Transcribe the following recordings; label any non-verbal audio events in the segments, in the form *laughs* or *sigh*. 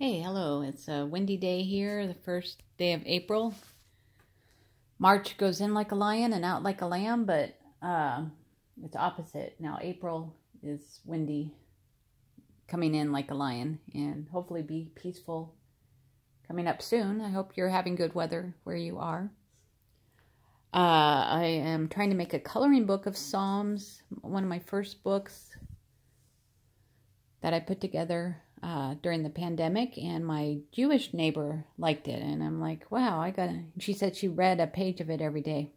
Hey, hello. It's a windy day here, the first day of April. March goes in like a lion and out like a lamb, but uh, it's opposite. Now, April is windy, coming in like a lion, and hopefully be peaceful coming up soon. I hope you're having good weather where you are. Uh, I am trying to make a coloring book of Psalms, one of my first books that I put together uh, during the pandemic, and my Jewish neighbor liked it, and I'm like, wow, I gotta. She said she read a page of it every day,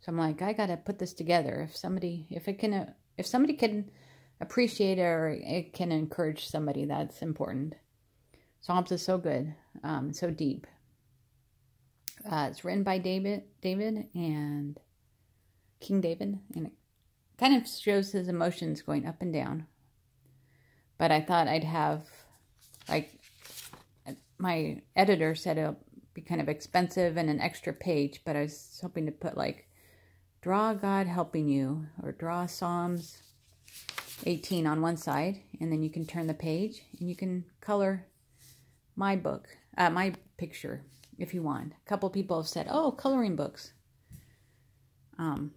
so I'm like, I gotta put this together. If somebody, if it can, if somebody can appreciate it or it can encourage somebody, that's important. Psalms is so good, um, so deep. Uh, it's written by David, David and King David, and it kind of shows his emotions going up and down but I thought I'd have, like, my editor said it'll be kind of expensive and an extra page, but I was hoping to put, like, draw God helping you, or draw Psalms 18 on one side, and then you can turn the page, and you can color my book, uh, my picture, if you want. A couple people have said, oh, coloring books. Um,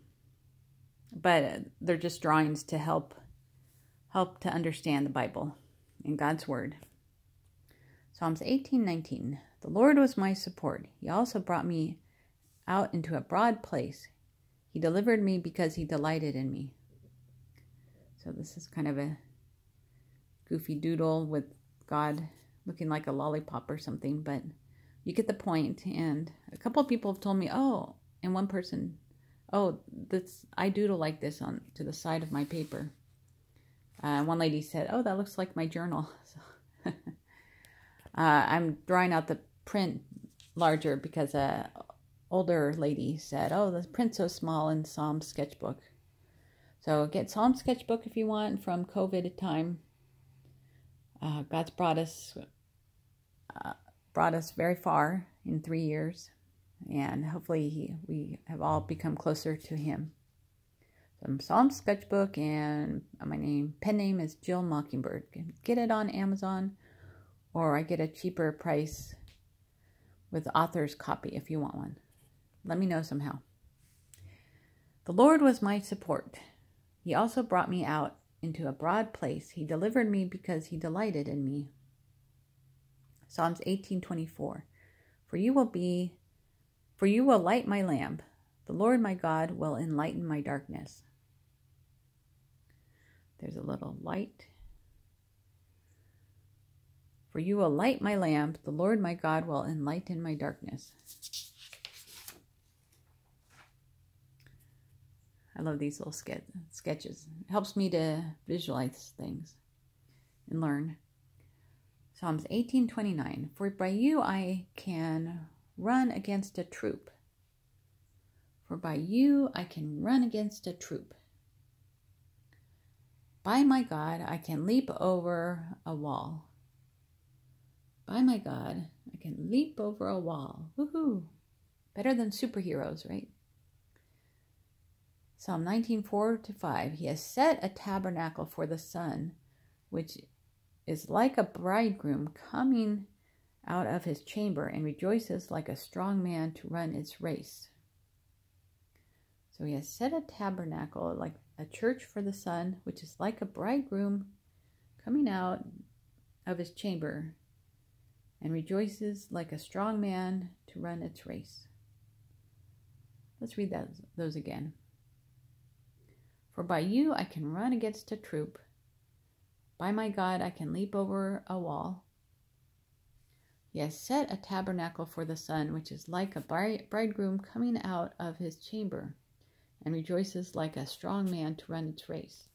but they're just drawings to help help to understand the Bible and God's Word. Psalms 18:19. The Lord was my support. He also brought me out into a broad place. He delivered me because he delighted in me. So this is kind of a goofy doodle with God looking like a lollipop or something, but you get the point. And a couple of people have told me, "Oh," and one person, "Oh, this I doodle like this on to the side of my paper." Uh, one lady said, "Oh, that looks like my journal." *laughs* So, uh, I'm drawing out the print larger because a older lady said, "Oh, the print's so small in Psalm sketchbook." So get Psalm sketchbook if you want from COVID time. Uh, God's brought us uh, brought us very far in three years, and hopefully he, we have all become closer to Him Psalm Sketchbook, and uh, my name pen name is Jill Mockingbird. Get it on Amazon, or I get a cheaper price with author's copy if you want one. Let me know somehow. The Lord was my support. He also brought me out into a broad place. He delivered me because he delighted in me. Psalms 18:24. For you will be for you will light my lamp. The Lord my God will enlighten my darkness. There's a little light. For you will light my lamp, the Lord my God will enlighten my darkness. I love these little ske- sketches. It helps me to visualize things and learn. Psalms 18:29 For by you I can run against a troop. For by you I can run against a troop. By my God, I can leap over a wall. By my God, I can leap over a wall. Woohoo! Better than superheroes, right? Psalm 19, 4 to 5. He has set a tabernacle for the sun, which is like a bridegroom coming out of his chamber and rejoices like a strong man to run its race. So he has set a tabernacle like a church for the sun, which is like a bridegroom coming out of his chamber and rejoices like a strong man to run its race. Let's read that, those again. For by you I can run against a troop. By my God I can leap over a wall. He has set a tabernacle for the sun, which is like a bridegroom coming out of his chamber and rejoices like a strong man to run its race.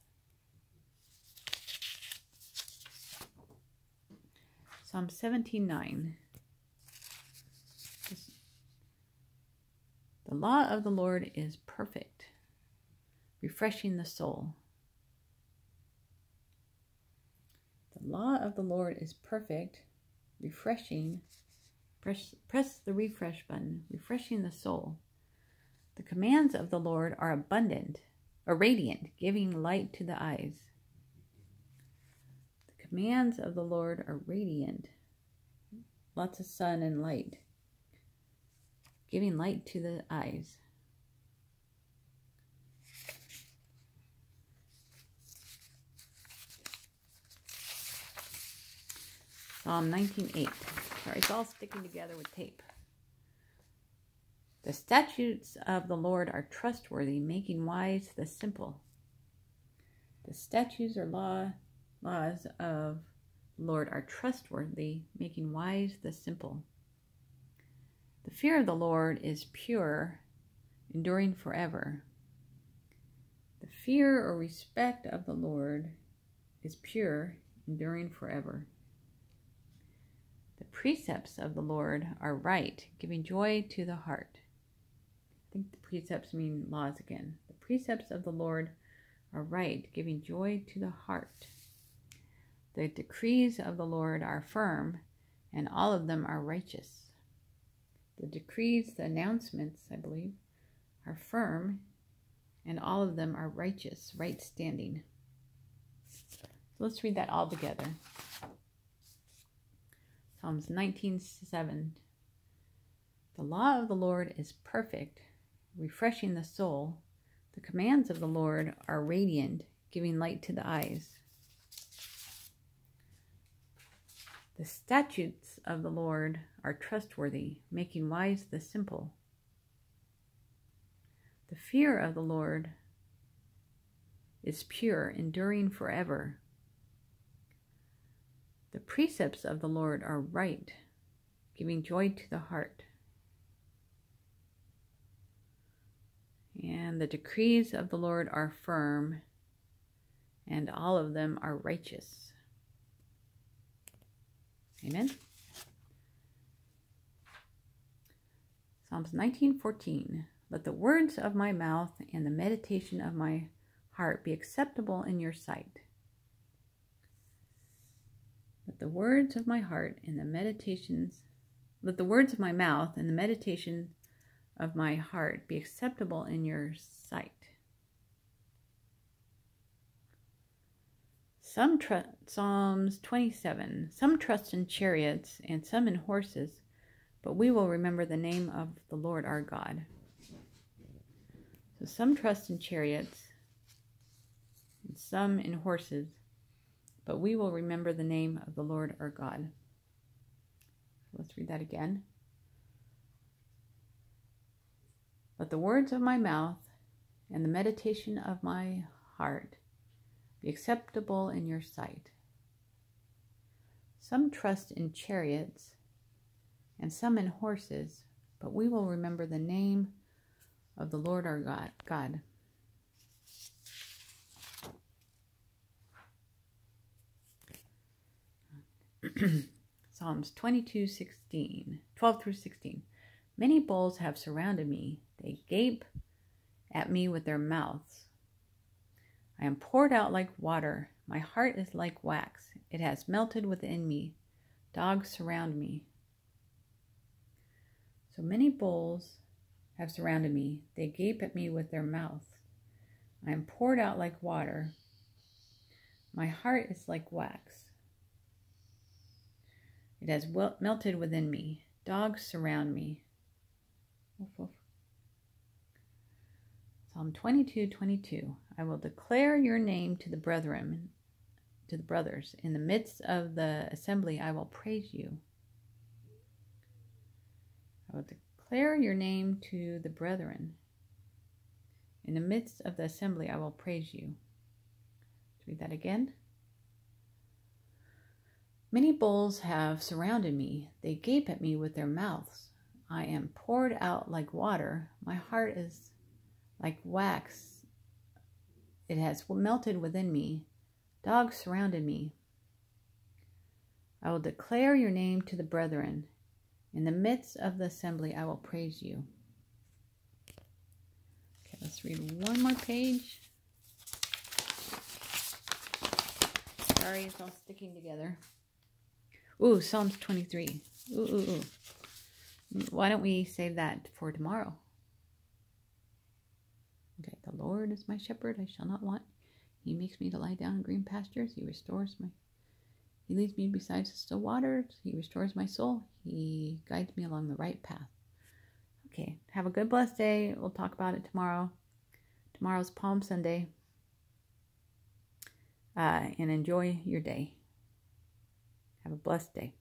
Psalm 17:9 The law of the Lord is perfect, refreshing the soul. The law of the Lord is perfect, refreshing. Press, press the refresh button, refreshing the soul. The commands of the Lord are abundant, or radiant, giving light to the eyes. The commands of the Lord are radiant, lots of sun and light, giving light to the eyes. Psalm 19.8. Sorry, it's all sticking together with tape. The statutes of the Lord are trustworthy, making wise the simple. The statutes or law laws of the Lord are trustworthy, making wise the simple. The fear of the Lord is pure, enduring forever. The fear or respect of the Lord is pure, enduring forever. The precepts of the Lord are right, giving joy to the heart. Think the precepts mean laws again. The precepts of the Lord are right, giving joy to the heart. The decrees of the Lord are firm, and all of them are righteous. The decrees, the announcements, I believe, are firm, and all of them are righteous, right standing. So let's read that all together. Psalms 19:7 The law of the Lord is perfect, refreshing the soul. The commands of the Lord are radiant, giving light to the eyes. The statutes of the Lord are trustworthy, making wise the simple. The fear of the Lord is pure, enduring forever. The precepts of the Lord are right, giving joy to the heart. The decrees of the Lord are firm, and all of them are righteous. Amen. Psalms 19:14 Let the words of my mouth and the meditation of my heart be acceptable in your sight. Let the words of my heart and the meditations let the words of my mouth and the meditation of my heart be acceptable in your sight. Some Psalms 27. Some trust in chariots and some in horses, but we will remember the name of the Lord our God. So some trust in chariots and some in horses, but we will remember the name of the Lord our God. Let's read that again. Let the words of my mouth and the meditation of my heart be acceptable in your sight. Some trust in chariots and some in horses, but we will remember the name of the Lord our God. God. *clears throat* Psalms 22, 16, 12 through 16. Many bulls have surrounded me. They gape at me with their mouths. I am poured out like water. My heart is like wax. It has melted within me. Dogs surround me. So many bulls have surrounded me. They gape at me with their mouths. I am poured out like water. My heart is like wax. It has melted within me. Dogs surround me. Woof, woof. Psalm 22, 22. I will declare your name to the brethren, to the brothers. In the midst of the assembly, I will praise you. I will declare your name to the brethren. In the midst of the assembly, I will praise you. Let's read that again. Many bulls have surrounded me. They gape at me with their mouths. I am poured out like water. My heart is like wax. It has melted within me. Dogs surrounded me. I will declare your name to the brethren. In the midst of the assembly, I will praise you. Okay, let's read one more page. Sorry, it's all sticking together. Ooh, Psalms 23. Ooh, ooh, ooh. Why don't we save that for tomorrow? The Lord is my shepherd, I shall not want. He makes me to lie down in green pastures. He restores my He leads me beside the still waters. He restores my soul. He guides me along the right path. Okay, have a good, blessed day. We'll talk about it tomorrow. Tomorrow's Palm Sunday. Uh, and enjoy your day. Have a blessed day.